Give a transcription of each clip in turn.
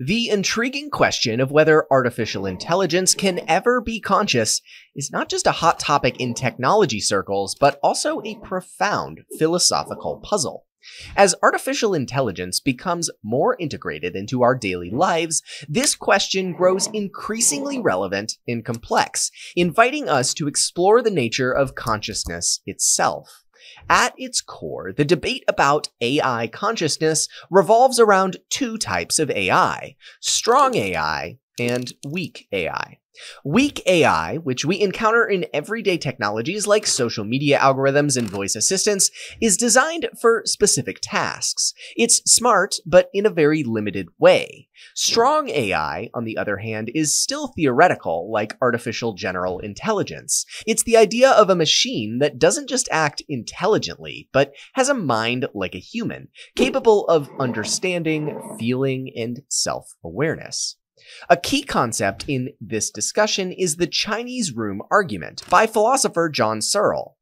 The intriguing question of whether artificial intelligence can ever be conscious is not just a hot topic in technology circles, but also a profound philosophical puzzle. As artificial intelligence becomes more integrated into our daily lives, this question grows increasingly relevant and complex, inviting us to explore the nature of consciousness itself. At its core, the debate about AI consciousness revolves around two types of AI strong AI and weak AI. Weak AI, which we encounter in everyday technologies like social media algorithms and voice assistants, is designed for specific tasks. It's smart, but in a very limited way. Strong AI, on the other hand, is still theoretical, like artificial general intelligence. It's the idea of a machine that doesn't just act intelligently, but has a mind like a human, capable of understanding, feeling, and self-awareness. A key concept in this discussion is the Chinese room argument by philosopher John Searle.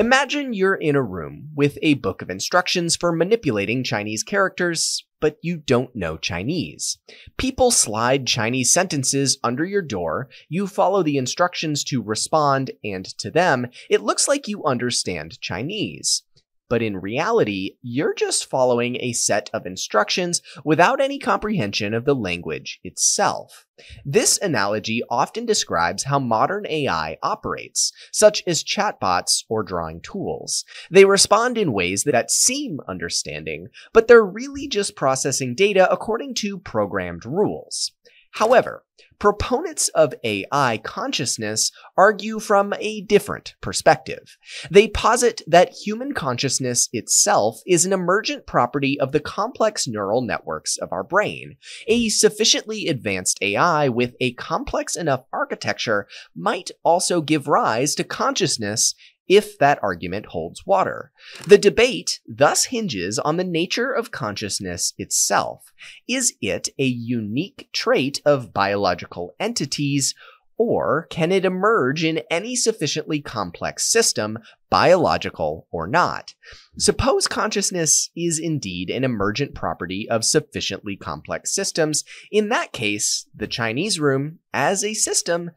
Imagine you're in a room with a book of instructions for manipulating Chinese characters, but you don't know Chinese. People slide Chinese sentences under your door, you follow the instructions to respond, and to them, it looks like you understand Chinese but in reality, you're just following a set of instructions without any comprehension of the language itself. This analogy often describes how modern AI operates, such as chatbots or drawing tools. They respond in ways that at seem understanding, but they're really just processing data according to programmed rules. However, proponents of AI consciousness argue from a different perspective. They posit that human consciousness itself is an emergent property of the complex neural networks of our brain. A sufficiently advanced AI with a complex enough architecture might also give rise to consciousness if that argument holds water. The debate thus hinges on the nature of consciousness itself. Is it a unique trait of biological entities, or can it emerge in any sufficiently complex system, biological or not? Suppose consciousness is indeed an emergent property of sufficiently complex systems. In that case, the Chinese room, as a system,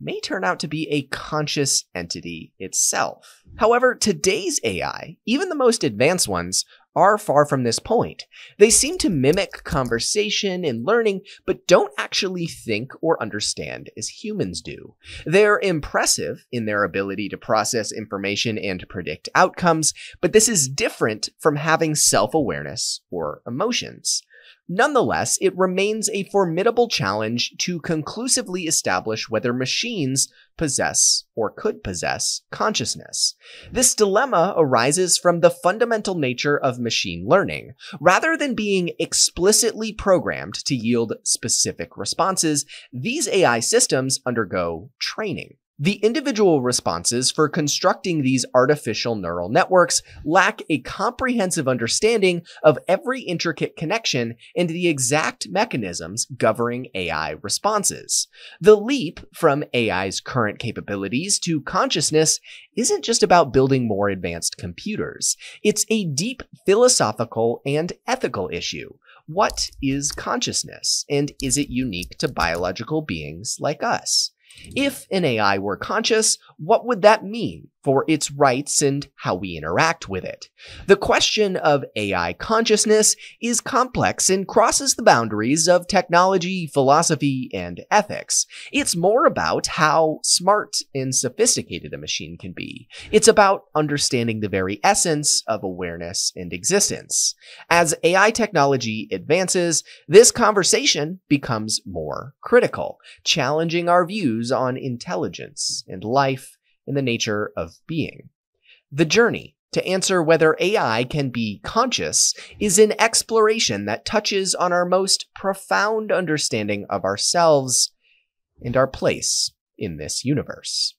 may turn out to be a conscious entity itself. However, today's AI, even the most advanced ones, are far from this point. They seem to mimic conversation and learning, but don't actually think or understand as humans do. They're impressive in their ability to process information and predict outcomes, but this is different from having self-awareness or emotions. Nonetheless, it remains a formidable challenge to conclusively establish whether machines possess or could possess consciousness. This dilemma arises from the fundamental nature of machine learning. Rather than being explicitly programmed to yield specific responses, these AI systems undergo training. The individual responses for constructing these artificial neural networks lack a comprehensive understanding of every intricate connection and the exact mechanisms governing AI responses. The leap from AI's current capabilities to consciousness isn't just about building more advanced computers. It's a deep philosophical and ethical issue. What is consciousness, and is it unique to biological beings like us? If an AI were conscious, what would that mean for its rights and how we interact with it? The question of AI consciousness is complex and crosses the boundaries of technology, philosophy, and ethics. It's more about how smart and sophisticated a machine can be. It's about understanding the very essence of awareness and existence. As AI technology advances, this conversation becomes more critical, challenging our views on intelligence and life and the nature of being. The journey to answer whether AI can be conscious is an exploration that touches on our most profound understanding of ourselves and our place in this universe.